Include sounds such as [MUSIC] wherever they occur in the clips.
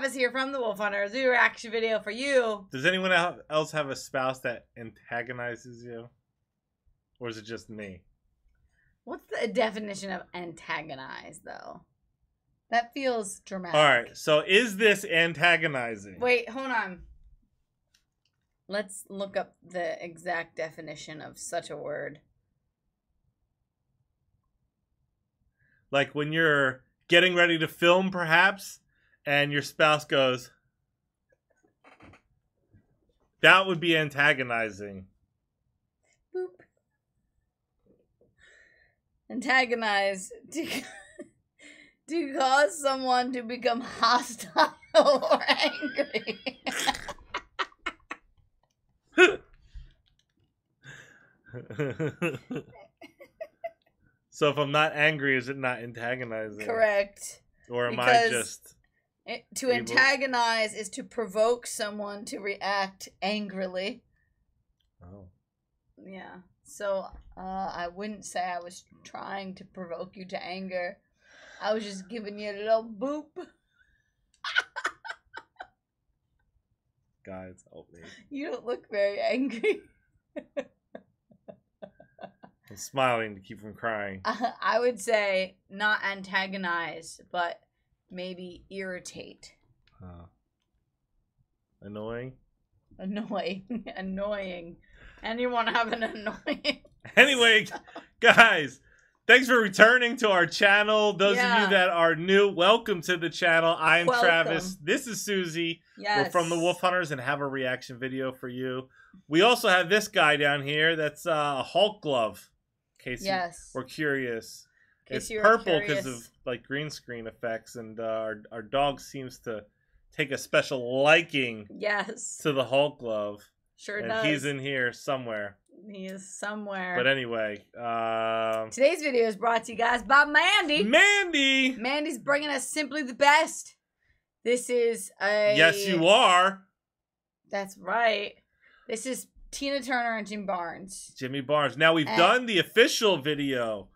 Hey, Susie and Travis here from the Wolf Hunters. A reaction video for you. does anyone else have a spouse that antagonizes you? Or is it just me? What's the definition of antagonize, though? That feels dramatic. All right, so is this antagonizing? Wait, hold on. Let's look up the exact definition of such a word. Like when you're getting ready to film, perhaps, and your spouse goes, that would be antagonizing. Boop. Antagonize [LAUGHS] to, to cause someone to become hostile [LAUGHS] or angry. [LAUGHS] so if I'm not angry, is it not antagonizing? Correct. Or am I just It- to Able- antagonize is to provoke someone to react angrily. oh. Yeah. So uh, I wouldn't say I was trying to provoke you to anger. I was just giving you a little boop. [LAUGHS] guys, help me. You don't look very angry. I'm smiling to keep from crying. [LAUGHS] I would say not antagonize, but maybe irritate, Uh, annoying. annoying, [LAUGHS] annoying. Anyone have an annoying? [LAUGHS] Anyway, guys, thanks for returning to our channel. Those of you that are new, welcome to the channel. I'm Welcome. Travis. This is Susie. Yes. We're from the Wolf Hunters and have a reaction video for you. We also have this guy down here that's uh, a Hulk glove. In case Yes. you were curious. It's purple because of like green screen effects, and uh, our our dog seems to take a special liking Yes. to the Hulk glove, Sure and does. he's in here somewhere. He is somewhere. But anyway, um, Today's video is brought to you guys by Mandy. Mandy. Mandy's bringing us simply the best. This is a. Yes, you are. That's right. This is Tina Turner and Jim Barnes. Jimmy Barnes. Now we've Eh. done the official video.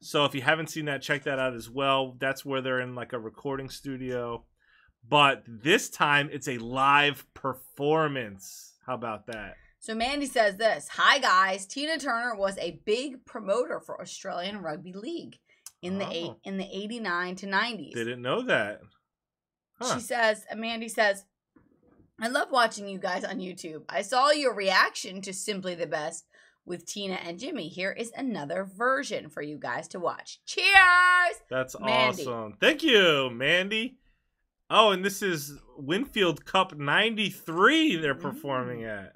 So if you haven't seen that, check that out as well. That's where they're in like a recording studio. But this time it's a live performance. How about that? So Mandy says this Hi, guys. Tina Turner was a big promoter for Australian Rugby League in the eight, Oh. in the 89 to 90s. Didn't know that. Huh. She says, Mandy says, I love watching you guys on YouTube. I saw your reaction to Simply the Best with Tina and Jimmy. Here is another version for you guys to watch. Cheers! That's Mandy. awesome. Thank you, Mandy. Oh, and this is Winfield Cup 93 they're performing Mm. at.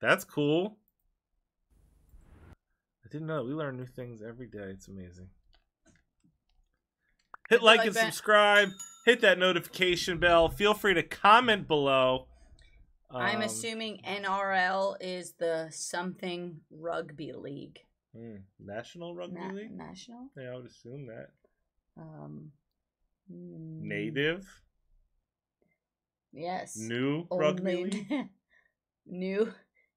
That's cool. I didn't know. We learn new things every day. It's amazing. Hit like like and that. subscribe. Hit that notification bell. Feel free to comment below. I'm Um, assuming NRL is the something rugby league. hmm, National Rugby Na- League? national? Yeah, I would assume that. Um, mm, Native? Yes. New Rugby Only- League? [LAUGHS] new.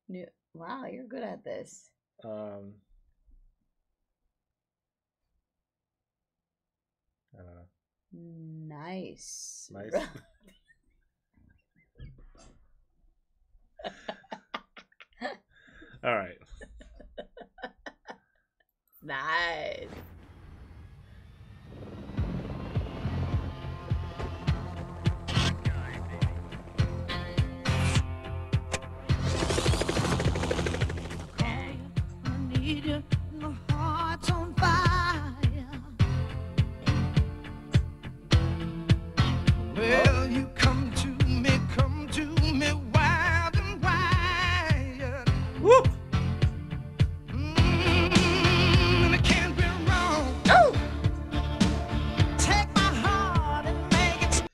New. Wow, you're good at this. Um, I don't know. Nice. Nice. [LAUGHS] All right. Nice.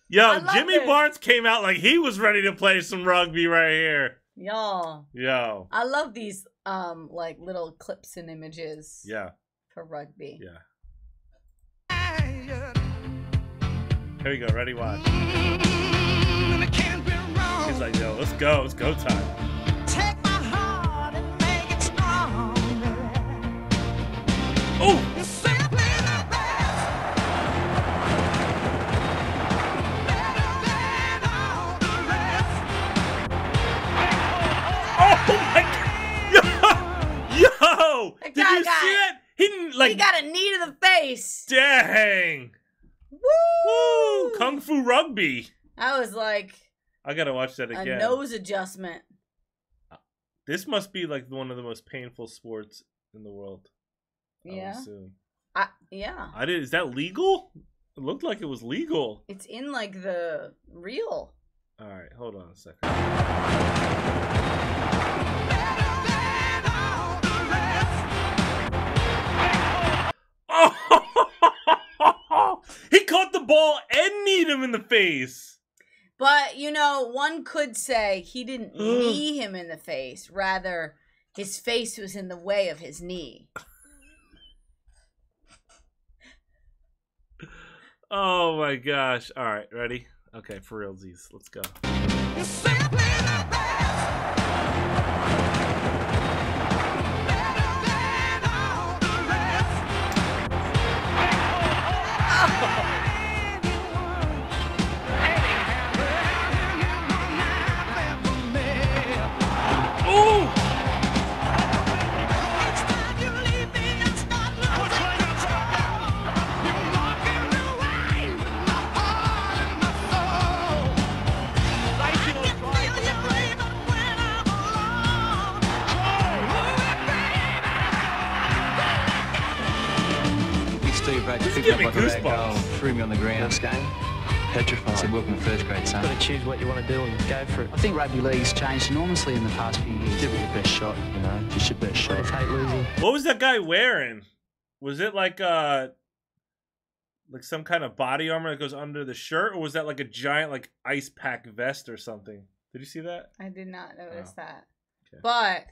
Yo, Jimmy this. Barnes came out like he was ready to play some rugby right here. y'all. Yo. I love these um like little clips and images Yeah, for rugby. yeah. Here we go. Ready? Watch. Mm, and it can't be wrong. He's like, yo, let's go. It's go time. Like he got a knee to the face. dang. Woo! Woo! Kung Fu Rugby. I was like I gotta watch that a again. nose adjustment. This must be like one of the most painful sports in the world. I Yeah. assume. I, yeah. I did. Is that legal? It looked like it was legal. It's in like the real. All right, hold on a second. The face. But you know, one could say he didn't [GASPS] knee him in the face. Rather, his face was in the way of his knee. [LAUGHS] Oh my gosh! All right, ready? Okay, for realsies, let's go. Goosebumps. threw me on the ground. Next game, Petrified. Said, welcome to first grade, son. You've got to choose what you want to do and go for it. I think rugby league's changed enormously in the past few years. Give it your best shot, you know. Just your best shot. Let's hate losing. What was that guy wearing? Was it like uh like some kind of body armor that goes under the shirt, or was that like a giant like ice pack vest or something? Did you see that? I did not notice Oh. that. Okay. But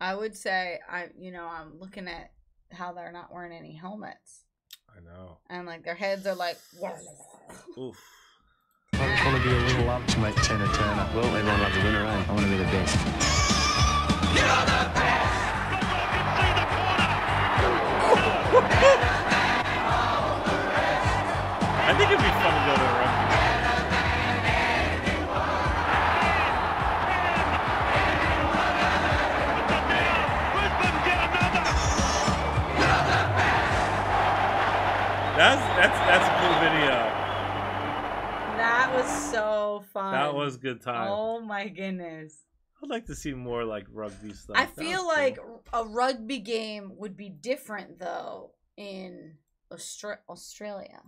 I would say I you know, I'm looking at how they're not wearing any helmets. I know. And like their heads are like Oof. I want to be a little lump to make Turner Turner. Well, everyone loves a winner, eh? I want to be the best. That's that's that's a cool video. That was so fun. That was good time. Oh my goodness. I'd like to see more like rugby stuff. I That feel was cool. like a rugby game would be different though in Austra- Australia.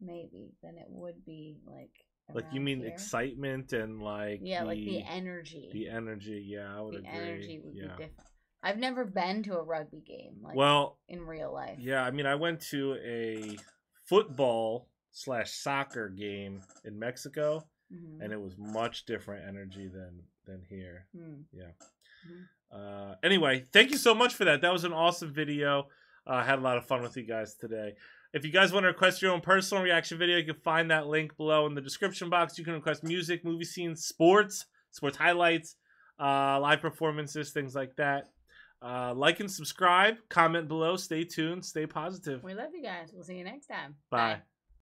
Maybe than it would be like like you mean here. excitement and like Yeah, like the the energy. the energy. Yeah, I would The agree. energy would yeah. be different. I've never been to a rugby game like well, in real life. yeah. I mean, I went to a football slash soccer game in Mexico, Mhm. and it was much different energy than than here. Hmm. Uh, anyway, thank you so much for that. That was an awesome video. Uh, I had a lot of fun with you guys today. If you guys want to request your own personal reaction video, you can find that link below in the description box. You can request music, movie scenes, sports, sports highlights, uh, live performances, things like that. Uh, like and subscribe, comment below, stay tuned, stay positive. We love you guys. We'll see you next time. Bye.